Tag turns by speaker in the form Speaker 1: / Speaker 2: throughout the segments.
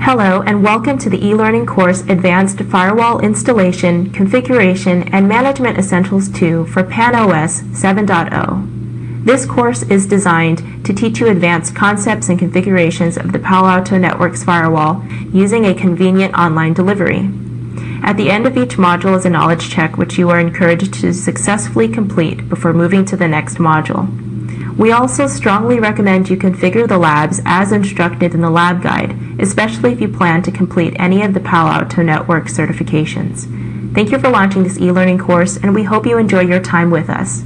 Speaker 1: Hello and welcome to the e-learning course Advanced Firewall Installation, Configuration, and Management Essentials 2 for PAN-OS 7.0. This course is designed to teach you advanced concepts and configurations of the Palo Alto Networks firewall using a convenient online delivery. At the end of each module is a knowledge check which you are encouraged to successfully complete before moving to the next module. We also strongly recommend you configure the labs as instructed in the lab guide, especially if you plan to complete any of the Palo Alto Network certifications. Thank you for launching this e-learning course and we hope you enjoy your time with us.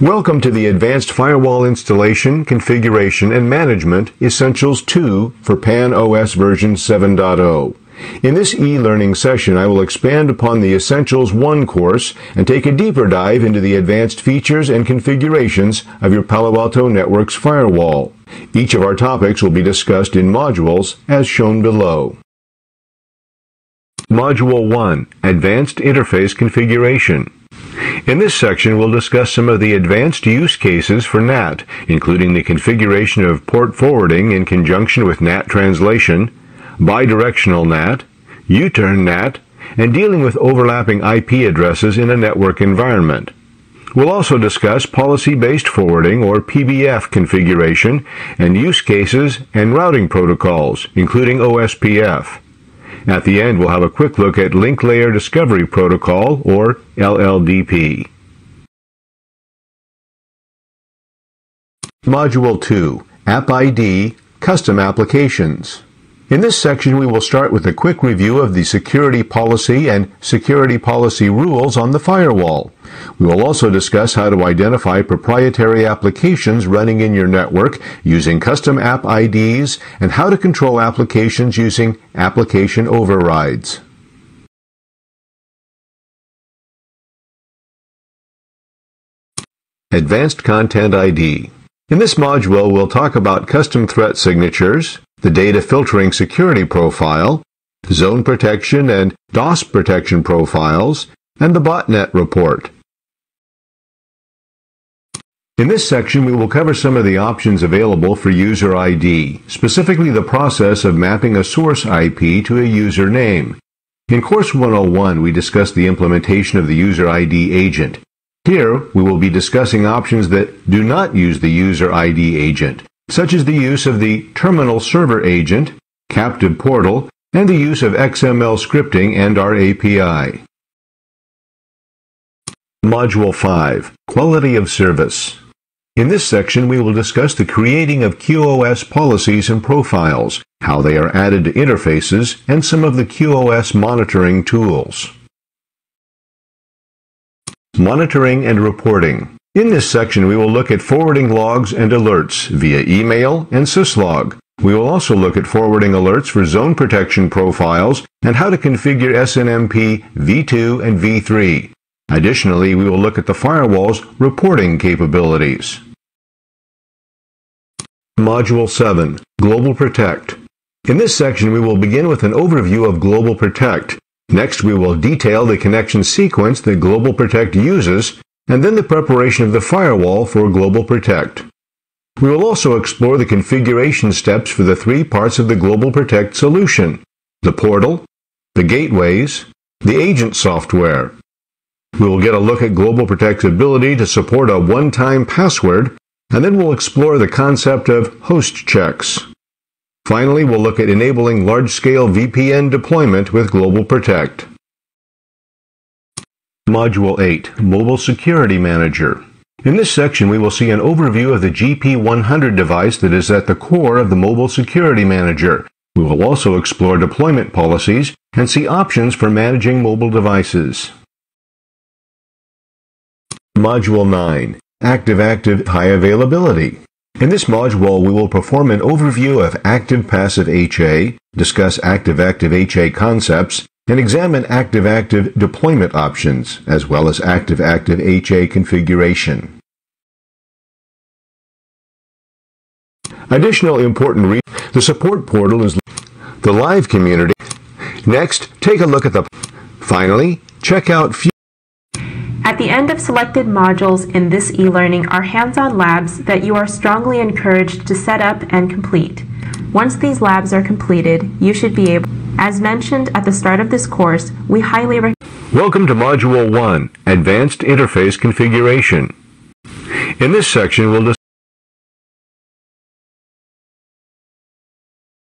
Speaker 2: Welcome to the Advanced Firewall Installation, Configuration, and Management Essentials 2 for PAN-OS version 7.0. In this e-learning session, I will expand upon the Essentials 1 course and take a deeper dive into the advanced features and configurations of your Palo Alto Networks firewall. Each of our topics will be discussed in modules as shown below. Module 1 Advanced Interface Configuration in this section, we'll discuss some of the advanced use cases for NAT, including the configuration of port forwarding in conjunction with NAT translation, bidirectional NAT, U-turn NAT, and dealing with overlapping IP addresses in a network environment. We'll also discuss policy-based forwarding or PBF configuration and use cases and routing protocols, including OSPF. At the end, we'll have a quick look at Link Layer Discovery Protocol or LLDP. Module 2 App ID Custom Applications in this section, we will start with a quick review of the security policy and security policy rules on the firewall. We will also discuss how to identify proprietary applications running in your network using custom app IDs and how to control applications using application overrides. Advanced Content ID. In this module, we'll talk about custom threat signatures, the data filtering security profile, zone protection and DOS protection profiles, and the botnet report. In this section, we will cover some of the options available for user ID, specifically the process of mapping a source IP to a user name. In Course 101, we discussed the implementation of the user ID agent. Here, we will be discussing options that do not use the user ID agent, such as the use of the terminal server agent, captive portal, and the use of XML scripting and our API. Module 5 Quality of Service In this section, we will discuss the creating of QoS policies and profiles, how they are added to interfaces, and some of the QoS monitoring tools. Monitoring and Reporting in this section, we will look at forwarding logs and alerts via email and syslog. We will also look at forwarding alerts for zone protection profiles and how to configure SNMP v2 and v3. Additionally, we will look at the firewall's reporting capabilities. Module 7 Global Protect. In this section, we will begin with an overview of Global Protect. Next, we will detail the connection sequence that Global Protect uses and then the preparation of the firewall for Global Protect. We will also explore the configuration steps for the three parts of the Global Protect solution, the portal, the gateways, the agent software. We will get a look at Global Protect's ability to support a one-time password, and then we'll explore the concept of host checks. Finally, we'll look at enabling large-scale VPN deployment with Global Protect. Module 8 Mobile Security Manager. In this section, we will see an overview of the GP100 device that is at the core of the Mobile Security Manager. We will also explore deployment policies and see options for managing mobile devices. Module 9 Active-Active High Availability. In this module, we will perform an overview of active-passive HA, discuss active-active HA concepts, and examine active-active deployment options as well as active-active HA configuration. Additional important re the support portal is the live community. Next, take a look at the finally, check out few
Speaker 1: at the end of selected modules in this e-learning are hands-on labs that you are strongly encouraged to set up and complete. Once these labs are completed, you should be able, as mentioned at the start of this course, we highly recommend
Speaker 2: Welcome to Module 1, Advanced Interface Configuration. In this section, we'll